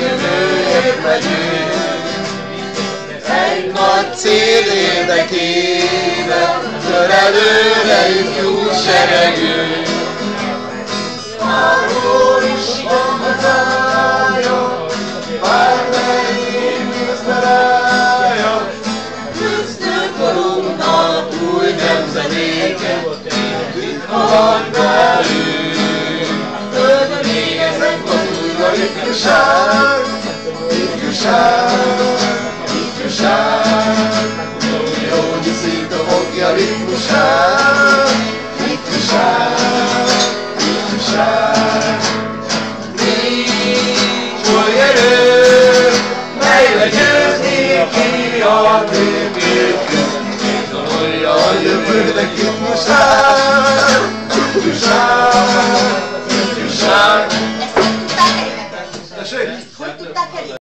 jövőért megyünk. Egy nagy cél érdekében, tör előre ifjú seregünk. Bárhol is van hazája, bármelyik közberája, Küzdőkorunknak új nemzedéke, itt van ifjúság, ifjúság. Jó nyiszik a fogja ritmusát, ifjúság, ifjúság. Nincs oly erő, melyre győzni ki a tőkét. Tanulja a jövőnek ifjúság, ifjúság. Hogy tudták elérni?